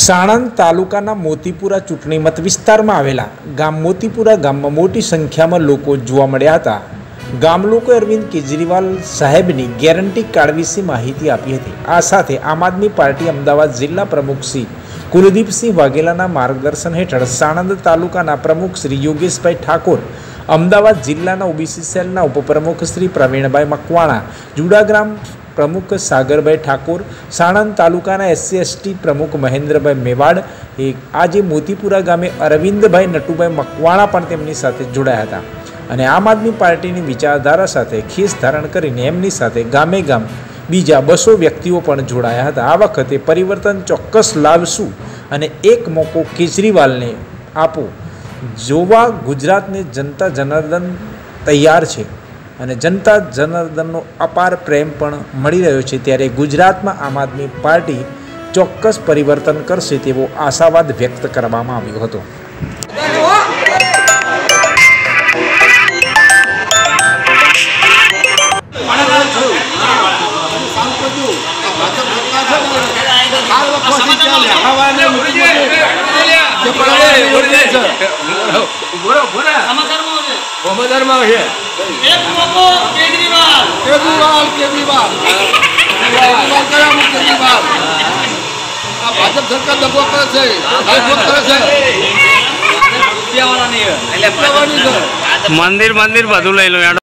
સાણંદ તાલુકાના મોતીપુરા ચૂંટણી મત વિસ્તારમાં આવેલા ગામ મોતીપુરા ગામમાં મોટી સંખ્યામાં લોકો જોવા મળ્યા હતા. ગામ લોકોએ અરવિંદ કેજરીવાલ સાહેબની ગેરંટી કાર્ડ વિશે માહિતી આપી હતી. આ સાથે આમ આદમી પાર્ટી અમદાવાદ જિલ્લા પ્રમુખ શ્રી કુલદીપસિંહ વાઘેલાના માર્ગદર્શન હેઠળ સાણંદ તાલુકાના પ્રમુખ શ્રી યોગેશભાઈ ઠાકોર, અમદાવાદ જિલ્લાના ઓબીસી સેલના ઉપપ્રમુખ શ્રી પ્રવીણભાઈ મકવાણા, જુડાગ્રામ પ્રમુખ સાગરભાઈ ઠાકોર, સાણંદ તાલુકાના એસસી એસટી પ્રમુખ મહેન્દ્રભાઈ મેવાડ, એ આજે મોતીપુરા ગામે અરવિંદભાઈ નટુભાઈ મકવાણા પણ તેમની સાથે જોડાયા હતા. અને આમ આદમી પાર્ટીની વિચારધારા સાથે ખીસ ધારણ કરીને એમની સાથે ગામે ગામ બીજા બસો વ્યક્તિઓ પણ જોડાયા હતા. આ વખતે પરિવર્તન ચોક્કસ લાવશું અને એક મોકો કેજરીવાલને આપો. જોવા ગુજરાતને જનતા જનાર્દન તૈયાર છે. અને જનતા જનાર્દનનો અપાર પ્રેમ પણ મળી રહ્યો છે ત્યારે ગુજરાતમાં આમ આદમી પાર્ટી ચોક્કસ પરિવર્તન કરશે તેવો આશાવાદ વ્યક્ત કરવામાં આવ્યો હતો. સમાચારમાં છે એક મોકો કેજરીવાલ. કેજરીવાલ કેજરીવાલ. કેજરીવાલ કયા મુખ કેજરીવાલ? આ ભાજપ સરકાર દગો કરે છે. દગો કરે છે. મંદિર મંદિર બધું લઈ લો.